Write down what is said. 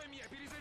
Прикрой меня, перезаряжаюсь!